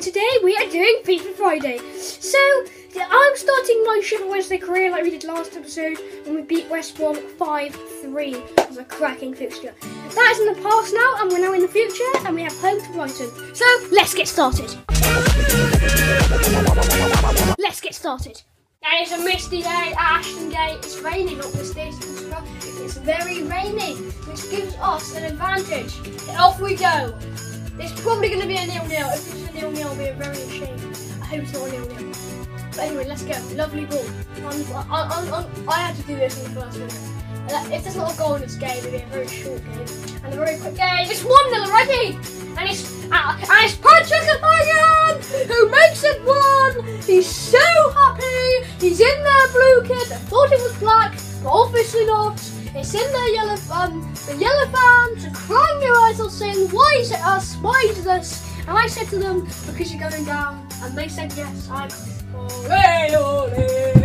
doing FIFA Friday. So, I'm starting my Sheffield Wednesday career like we did last episode when we beat West Brom 5-3. It was a cracking fixture. That is in the past now, and we're now in the future, and we have home to Brighton. So, let's get started. Let's get started. And it's a misty day at Ashton Gate. It's raining, up the it's, it's very rainy, which gives us an advantage. And off we go. It's probably going to be a nil-nil. If it's a nil-nil, be very ashamed. I hope it's not a nil-nil. But anyway, let's go. Lovely ball. I'm, I'm, I'm, i had to do this in the first minute. If there's not a goal in this game, it'll be a very short game and a very quick game. It's 1 0 already! And it's, uh, and it's Patrick Aubameyang who makes it 1! He's so happy! He's in their blue kit. I thought it was black, but obviously not. It's in the yellow, um, the yellow fans are crying their eyes out saying, why is it us? Why is this? And I said to them, because you're going down. And they said, yes, I'm ole, ole, ole,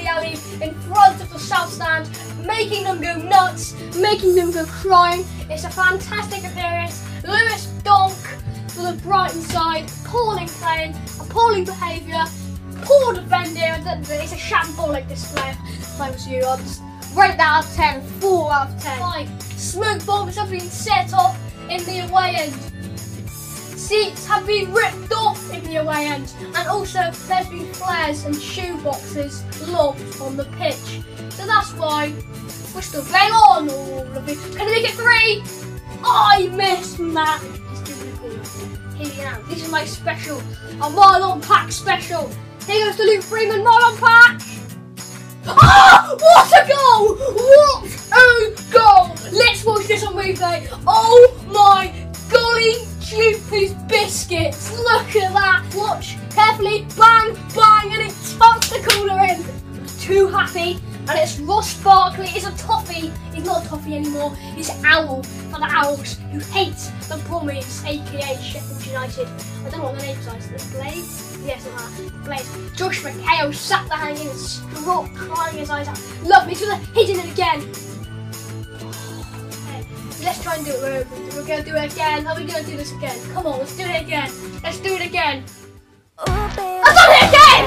Alli in front of the south stand, making them go nuts, making them go crying. It's a fantastic appearance. Lewis Dunk for the Brighton side, appalling playing, appalling behaviour, poor defending. It's a shambolic display if I was you. I'd just rate that out of 10, 4 out of 10. Five. Smoke bombs have been set off in the away end seats have been ripped off in the away end, and also there's been flares and shoe boxes lobbed on the pitch. So that's why we're still playing on. Oh, Can we make it three? I missed that. Here we go. This is my special, a Marlon Pack special. Here goes the Luke Freeman Marlon Pack. Oh, what a goal! What a goal! Let's watch this on replay. Oh my golly Sloopy's biscuits. Look at that. Watch carefully. Bang, bang, and it tucks the cooler in. Too happy. And it's Ross Barkley. It's a toffee. He's not a toffee anymore. He's Owl for the Owls who hate the Brummies, aka Sheffield United. I don't know what the name's like. The Blades? Yes, uh, Blades. Josh McHale sat there hanging and struck, crying his eyes out. Lovely. So they're hitting it again. Let's try and do it. We're, we're gonna do it again. Are we gonna do this again? Come on, let's do it again. Let's do it again. I've done it again!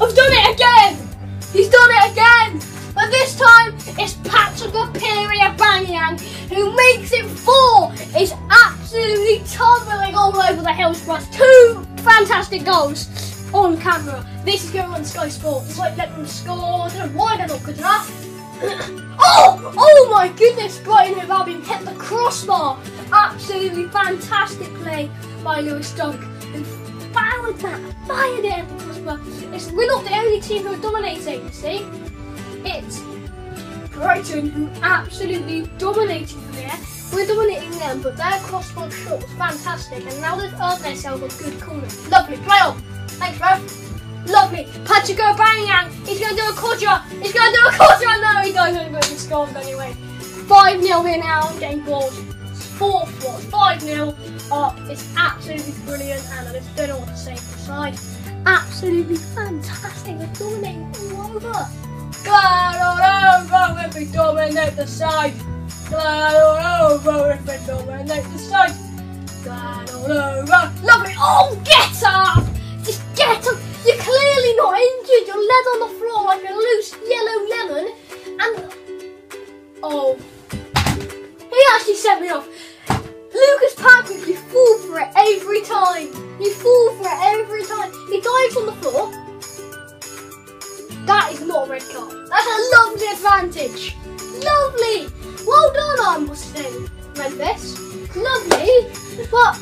I've done it again! He's done it again! But this time, it's Patrick Aubameyang who makes it four! It's absolutely tumbling all over the hills for us. Two fantastic goals on camera. This is going on Sky Sports. It's like let them score. I don't why they're not good enough oh! Oh my goodness, Brighton have Albion hit the crossbar. Absolutely fantastic play by Lewis Dunk. And fired that, fired it at the crossbar. It's, we're not the only team who are dominating, see? It's Brighton who absolutely dominated there. We're dominating them, but their crossbar shot was fantastic, and now they've earned themselves a good corner. Lovely, play on. Thanks, bro. Lovely. Patrick Aubameyang. He's going to do a quarter. He's going to do a quarter. No, he doesn't, but he scores anyway. 5 0 in now. I'm Getting goals. Fourth one. 5 0 up. It's absolutely brilliant. And I just don't know what to say for side. Absolutely fantastic. They're dominating all over. All over if we dominate the side. All over if we dominate the side. All over. Lovely. Oh, get up! Is not a red card. That's a lovely advantage. Lovely. Well done, I'm what's his? Memphis. Lovely. But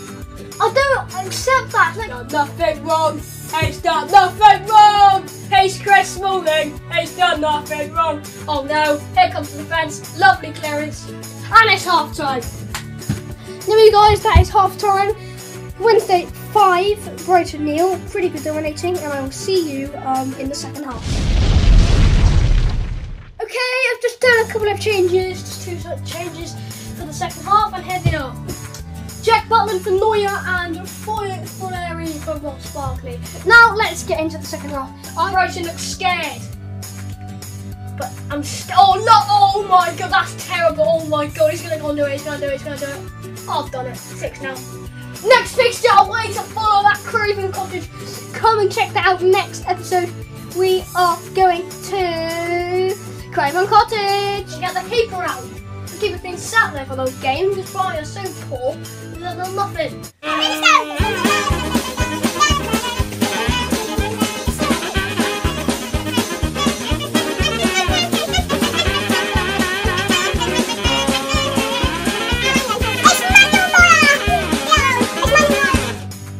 I don't accept that. Like, nothing wrong. He's done nothing wrong! He's Chris Smalling! He's done nothing wrong! Oh no, here comes the defence. Lovely clearance. And it's half time. Anyway guys, that is half time. Wednesday 5, Brighton Neil. Pretty good dominating and I will see you um, in the second half. Okay, I've just done a couple of changes, just two sort of changes for the second half and here they are. Butland for Neuer and Folleri for Ross Barkley. Now let's get into the second half. I Brighton looks scared. But I'm st- oh no! Oh my god, that's terrible! Oh my god, he's gonna go and do it. He's gonna do it. He's gonna do it. I've done it. Six now. Next fixture, away to follow that Craven Cottage. Come and check that out next episode. We are going to Craven Cottage. Get the keeper out. The keeper's been sat there for those games. His body is so poor. He's done nothing.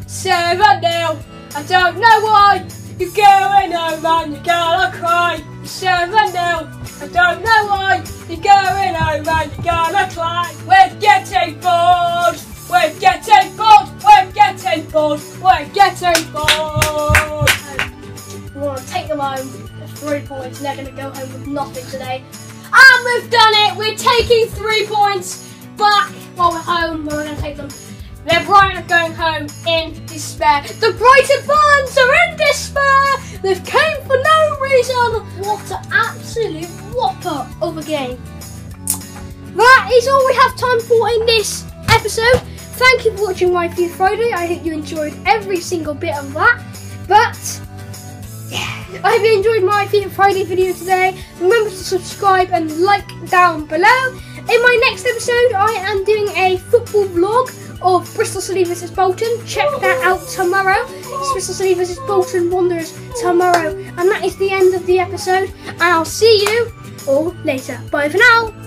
Seven nil. I don't know why you're going home oh and you're gonna cry. Seven nil. I don't know why you're going home and you're gonna cry. We're getting bored. We're getting bored. We're getting bored. We're getting bored. We want to take them home. Three points. And they're to go home with nothing today. And we've done it. We're taking three points back while we're home. We're to take them. They're Brighton are going home in despair. The Brighton fans are in despair. They've came for no reason. What an absolute whopper of a game. That is all we have time for in this episode. Thank you for watching my FIFA Friday. I hope you enjoyed every single bit of that. But yeah, I hope you enjoyed my FIFA Friday video today. Remember to subscribe and like down below. In my next episode, I am doing a football vlog of Bristol City versus Bolton. Check that out tomorrow. It's Bristol City versus Bolton Wanderers tomorrow. And that is the end of the episode. And I'll see you all later. Bye for now.